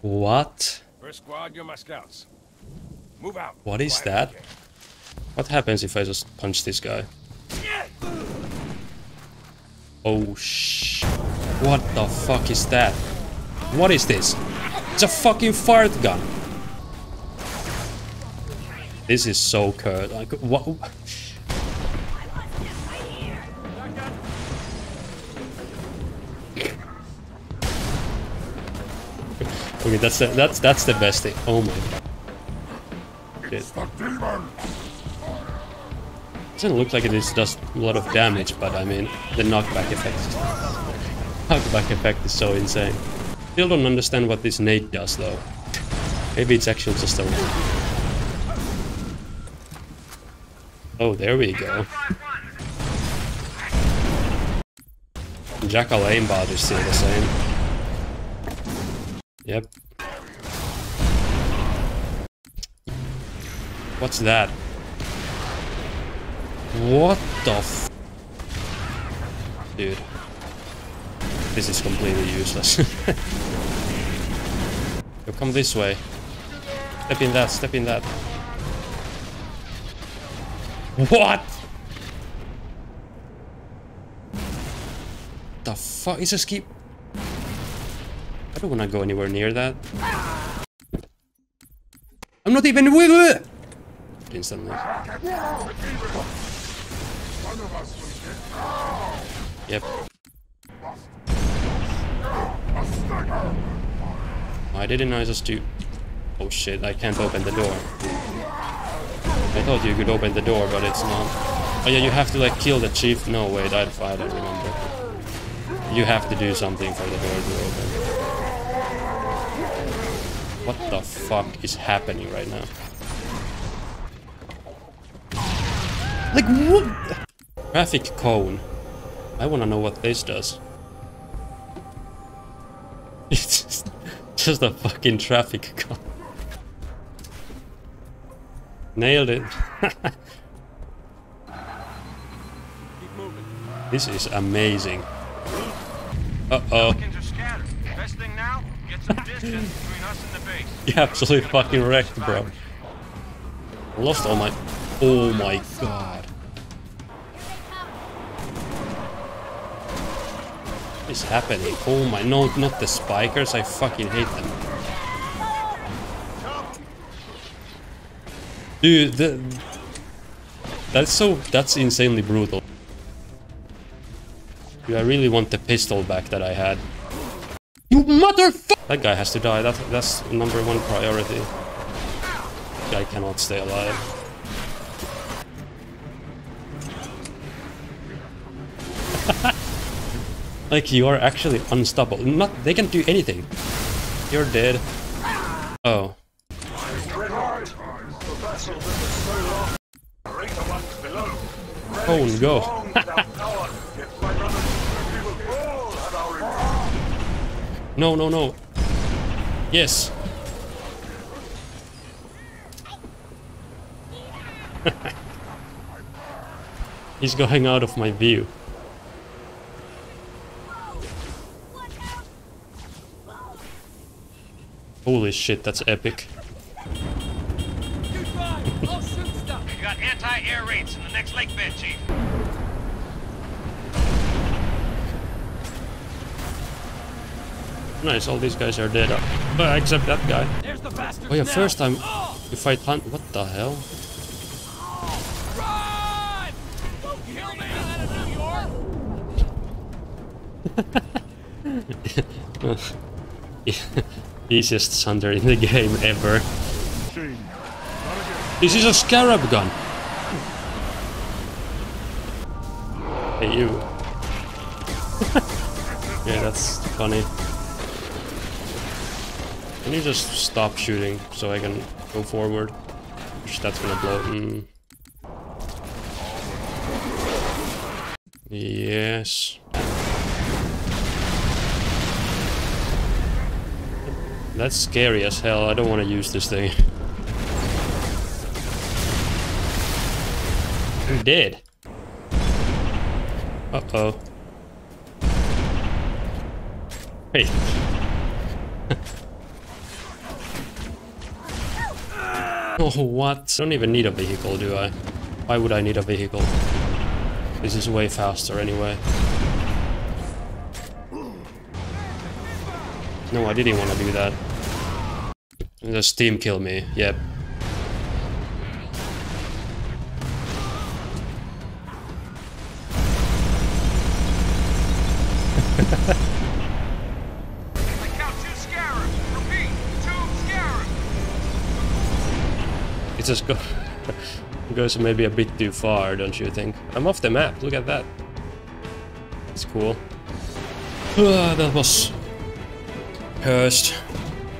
What? First squad, you're my scouts. Move out. What is that? What happens if I just punch this guy? Oh sh... What the fuck is that? What is this? It's a fucking fart gun! This is so curt. Like, what? Okay, that's the, that's that's the best thing. Oh my god. Shit. Doesn't look like it is does a lot of damage, but I mean the knockback effect. Knockback effect is so insane. Still don't understand what this nade does though. Maybe it's actually just a. Oh, there we go. Jackal aimbot is still the same. Yep. What's that? What the Dude. This is completely useless. Yo, come this way. Step in that, step in that. What? The fuck? It's just keep... I don't wanna go anywhere near that. I'm not even with it! Instantly. Yep. Oh, I didn't I just too... Oh shit, I can't open the door. I thought you could open the door, but it's not. Oh yeah, you have to like kill the chief. No, wait, I, I don't remember. You have to do something for the door to. What the fuck is happening right now? Like what? Traffic cone. I wanna know what this does. It's just, just a fucking traffic cone. Nailed it. this is amazing. Uh-oh. You absolutely fucking wrecked, bro. Lost all my... Oh my god. What is happening? Oh my... No, not the spikers. I fucking hate them. Dude, the... That's so... That's insanely brutal. Dude, I really want the pistol back that I had. You motherfucker! That guy has to die. That, that's number one priority. Guy cannot stay alive. like you are actually unstoppable. Not they can do anything. You're dead. Oh. oh Cone, go. No, no, no. Yes. He's going out of my view. Holy shit, that's epic. You got anti-air Wraiths in the next lake bed, Chief. Nice, all these guys are dead. Uh, except that guy. Oh yeah, first time you fight Hunt. What the hell? Run! Don't kill me out of New York. Easiest thunder in the game ever. This is a scarab gun. Hey you. yeah, that's funny. Can you just stop shooting so I can go forward? That's gonna blow. Mm. Yes. That's scary as hell. I don't want to use this thing. I'm dead. Uh-oh. Wait. Oh, what? I don't even need a vehicle, do I? Why would I need a vehicle? This is way faster anyway. No, I didn't want to do that. The steam kill me, yep. just go goes maybe a bit too far, don't you think? I'm off the map, look at that. It's cool. Ah, that was cursed.